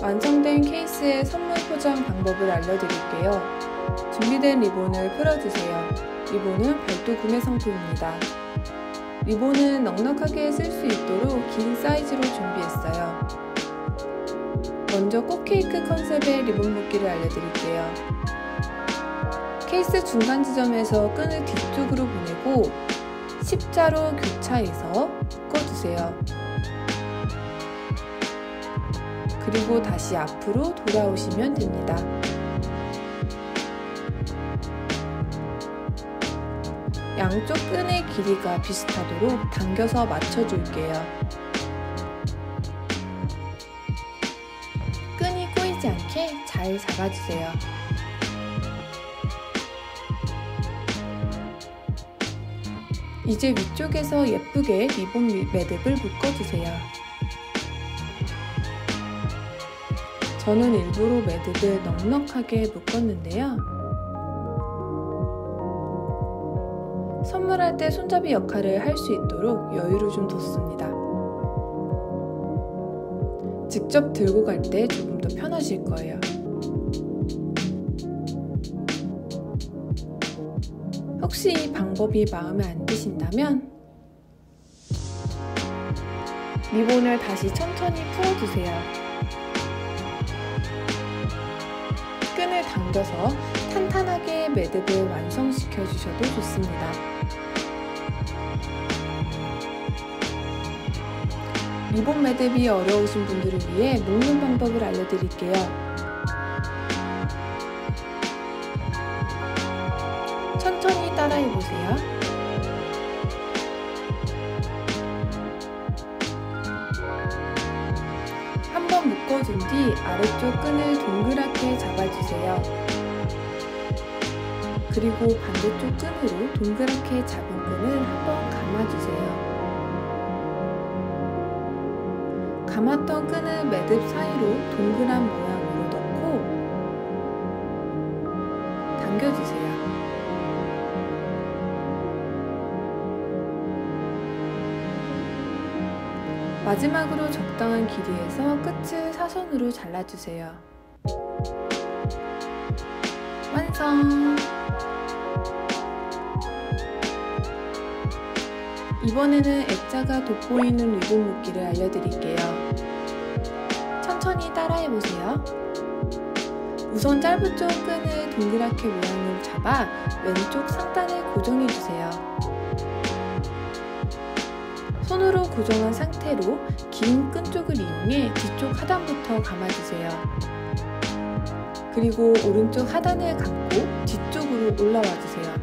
완성된 케이스의 선물 포장 방법을 알려드릴게요. 준비된 리본을 풀어주세요. 리본은 별도 구매 상품입니다. 리본은 넉넉하게 쓸 수 있도록 긴 사이즈로 준비했어요. 먼저 꽃케이크 컨셉의 리본 묶기를 알려드릴게요. 케이스 중간 지점에서 끈을 뒤쪽으로 보내고 십자로 교차해서 묶어주세요. 그리고 다시 앞으로 돌아오시면 됩니다. 양쪽 끈의 길이가 비슷하도록 당겨서 맞춰줄게요. 끈이 꼬이지 않게 잘 잡아주세요. 이제 위쪽에서 예쁘게 리본 매듭을 묶어주세요. 저는 일부러 매듭을 넉넉하게 묶었는데요. 선물할 때 손잡이 역할을 할 수 있도록 여유를 좀 뒀습니다. 직접 들고 갈 때 조금 더 편하실 거예요. 혹시 이 방법이 마음에 안 드신다면 리본을 다시 천천히 풀어주세요. 끈을 당겨서 탄탄하게 매듭을 완성시켜 주셔도 좋습니다. 리본 매듭이 어려우신 분들을 위해 묶는 방법을 알려드릴게요. 천천히 따라해보세요. 한번 묶어준 뒤 아래쪽 끈을 동그랗게 잡아주세요. 그리고 반대쪽 끈으로 동그랗게 잡은 끈을 한번 감아주세요. 감았던 끈을 매듭 사이로 동그란 모양으로 넣고 당겨주세요. 마지막으로 적당한 길이에서 끝을 사선으로 잘라주세요. 완성! 이번에는 액자가 돋보이는 리본 묶기를 알려드릴게요. 천천히 따라해보세요. 우선 짧은 쪽 끈을 동그랗게 모양을 잡아 왼쪽 상단에 고정해주세요. 손으로 고정한 상태로 긴 끈 쪽을 이용해 뒤쪽 하단부터 감아주세요. 그리고 오른쪽 하단을 감고 뒤쪽으로 올라와 주세요.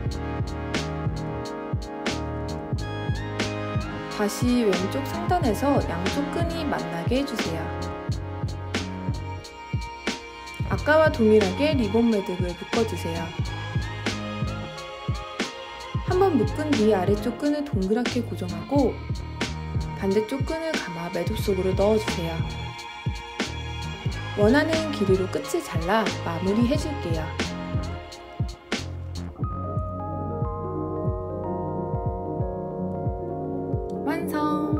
다시 왼쪽 상단에서 양쪽 끈이 만나게 해주세요. 아까와 동일하게 리본 매듭을 묶어주세요. 한번 묶은 뒤 아래쪽 끈을 동그랗게 고정하고 반대쪽 끈을 감아 매듭 속으로 넣어주세요. 원하는 길이로 끝을 잘라 마무리 해줄게요. 완성!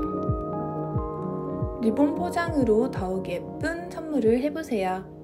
리본 포장으로 더욱 예쁜 선물을 해보세요.